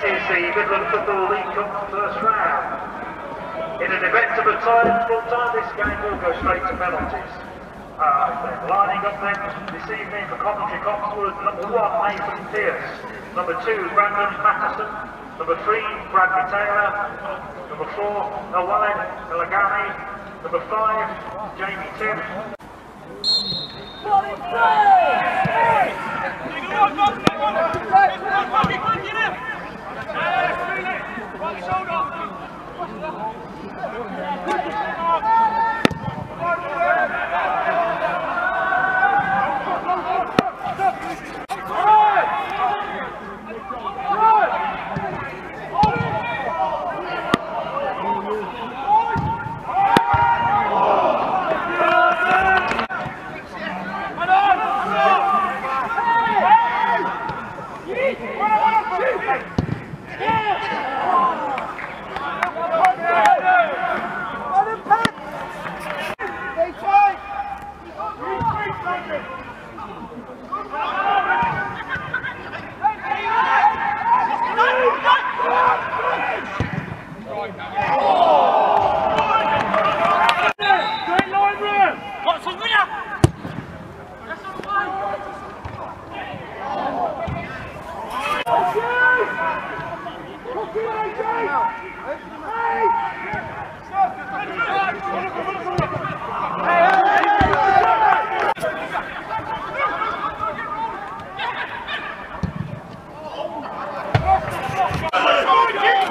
the Midland Football League Cup first round. In an event of a time, full time, this game will go straight to penalties. Uh, lining up then this evening for Coventry Copsewood, number one, Nathan Pearce. Number two, Brandon Matheson. Number three, Bradley Taylor. Number four, Nawaled Elagami. Number five, Jamie Tim.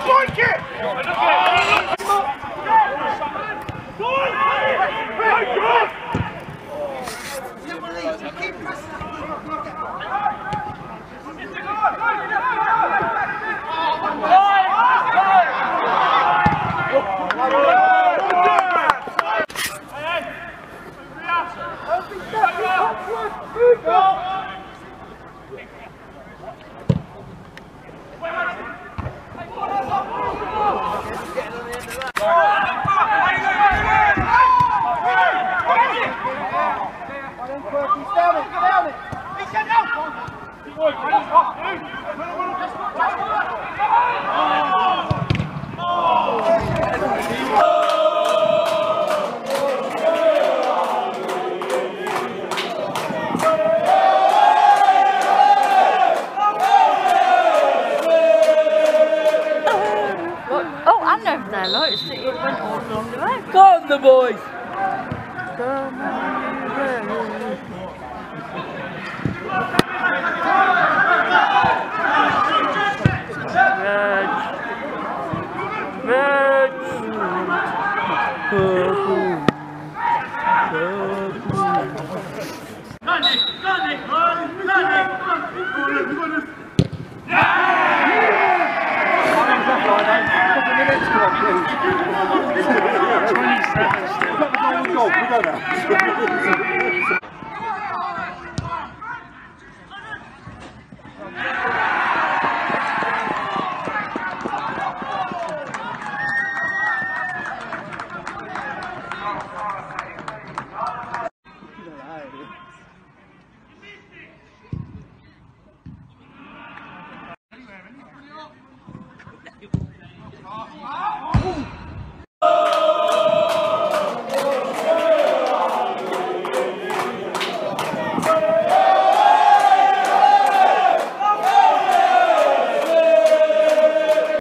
Fuck it! What? their lights. It went all along the way. Go on, the boys! Come on, もう一回だから。